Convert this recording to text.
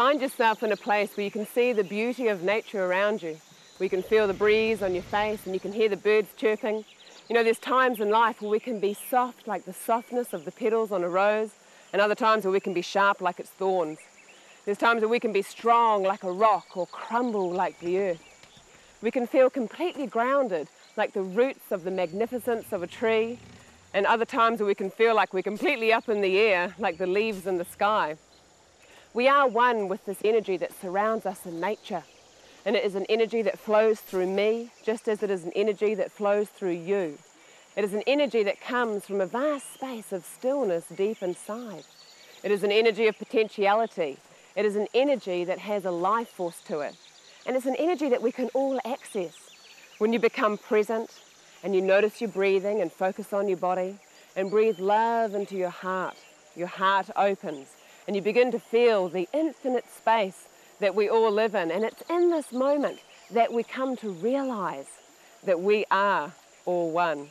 Find yourself in a place where you can see the beauty of nature around you, where you can feel the breeze on your face and you can hear the birds chirping. You know, there's times in life where we can be soft like the softness of the petals on a rose, and other times where we can be sharp like its thorns. There's times where we can be strong like a rock or crumble like the earth. We can feel completely grounded like the roots of the magnificence of a tree, and other times where we can feel like we're completely up in the air like the leaves in the sky. We are one with this energy that surrounds us in nature. And it is an energy that flows through me, just as it is an energy that flows through you. It is an energy that comes from a vast space of stillness deep inside. It is an energy of potentiality. It is an energy that has a life force to it. And it's an energy that we can all access. When you become present and you notice your breathing and focus on your body and breathe love into your heart, your heart opens and you begin to feel the infinite space that we all live in. And it's in this moment that we come to realize that we are all one.